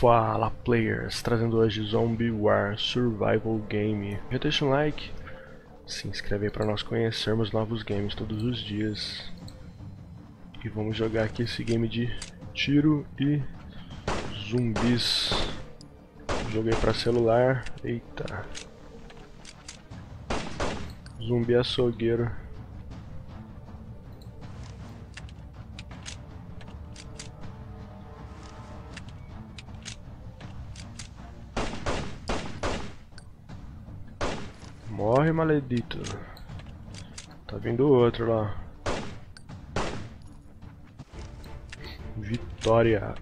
Fala players, trazendo hoje Zombie War Survival Game. Já deixa um like, se inscreve aí para nós conhecermos novos games todos os dias. E vamos jogar aqui esse game de tiro e zumbis. Joguei para celular, eita. Zumbi açougueiro. Morre, maledito. Tá vindo outro lá. Vitória.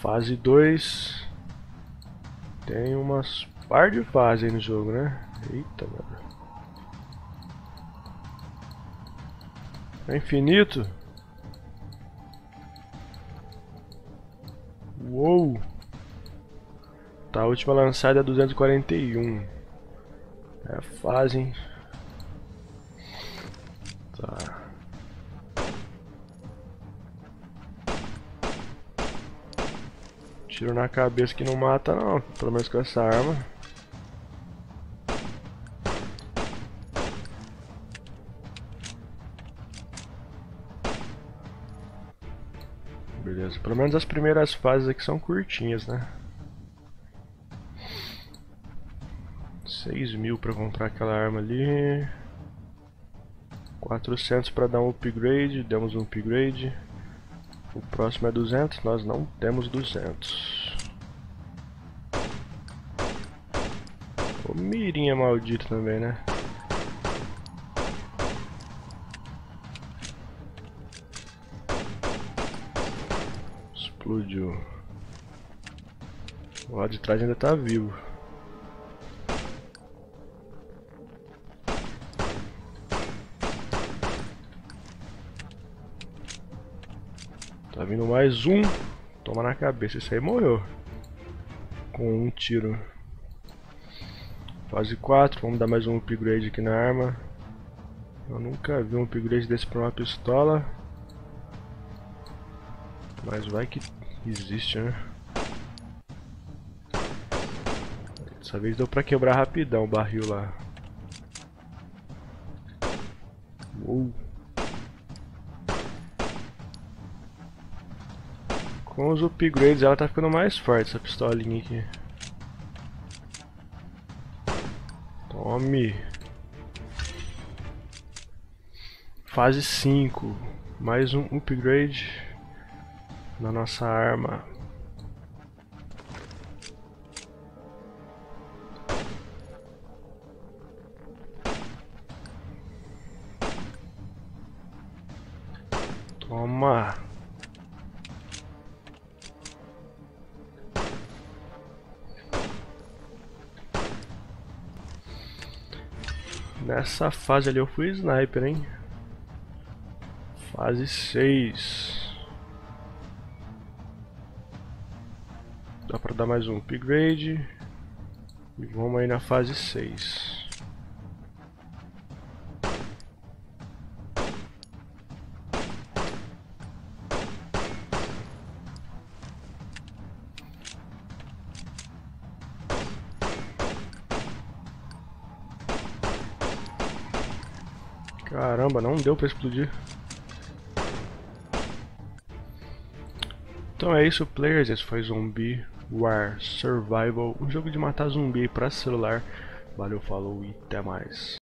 Fase 2. Tem umas par de fases aí no jogo, né? Eita, mano. É infinito? Uou! Tá, a última lançada é 241. É a fase, hein? Tá. Tiro na cabeça que não mata não, pelo menos com essa arma. Beleza, pelo menos as primeiras fases aqui são curtinhas, né? 6 mil para comprar aquela arma ali. 400 para dar um upgrade, demos um upgrade. O próximo é 200, nós não temos 200. O mirinha maldito também, né? Explodiu. O lado de trás ainda tá vivo. Tá vindo mais um. Toma na cabeça. Esse aí morreu. Com um tiro. Fase 4. Vamos dar mais um upgrade aqui na arma. Eu nunca vi um upgrade desse pra uma pistola. Mas vai que existe, né? Dessa vez deu pra quebrar rapidão o barril lá. Uou. Com os upgrades ela tá ficando mais forte, essa pistolinha aqui. Tome. Fase 5. Mais um upgrade na nossa arma. Toma. Nessa fase ali eu fui sniper, hein? Fase 6. Dá pra dar mais um upgrade. E vamos aí na fase 6. Caramba, não deu pra explodir. Então é isso, players. Esse foi Zombie War Survival, um jogo de matar zumbi para celular. Valeu, falou e até mais.